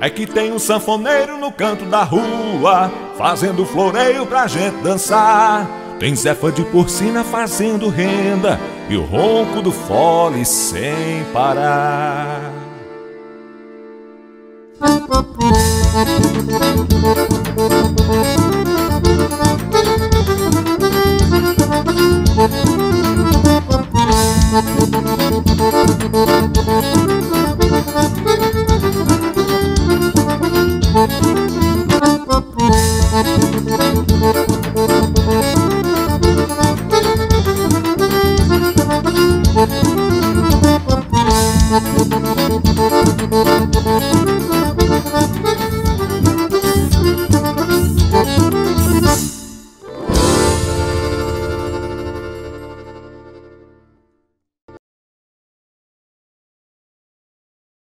É que tem um sanfoneiro no canto da rua, fazendo floreio pra gente dançar. Tem Zefa de porcina fazendo renda e o ronco do fole sem parar. Thank